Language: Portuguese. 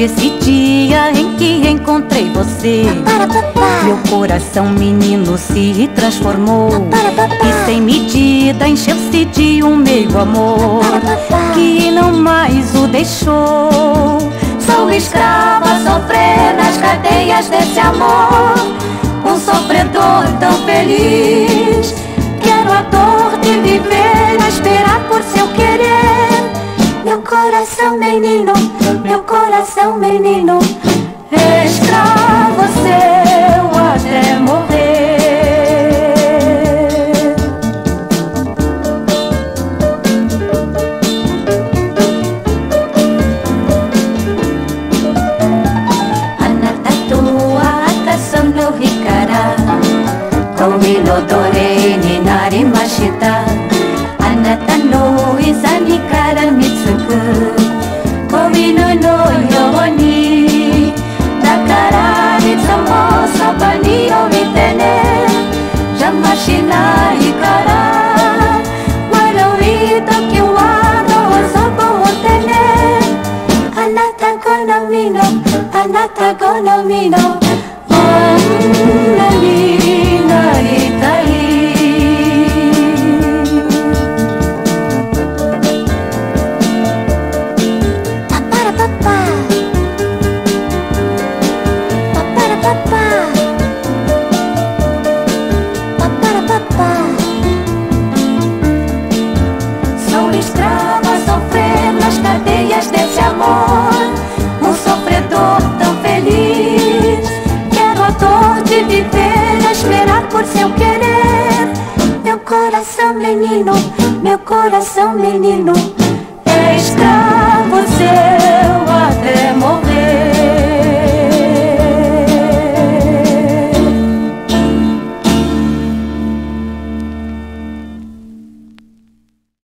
Desde esse dia em que encontrei você, meu coração menino se transformou. E sem medida encheu-se de um meio amor que não mais o deixou. Sou escrava sofrer nas cadeias desse amor. Um sofredor tão feliz. Menino, meu coração menino, escravo seu até morrer. Anata tua atação Tomi no dore ni nari mashita. Anata no izani Anata gonomino, anata gonomino Onnalina itai Papara papà Papara papà Papara papà Sou escrava a seu querer. Meu coração menino, meu coração menino, é seu.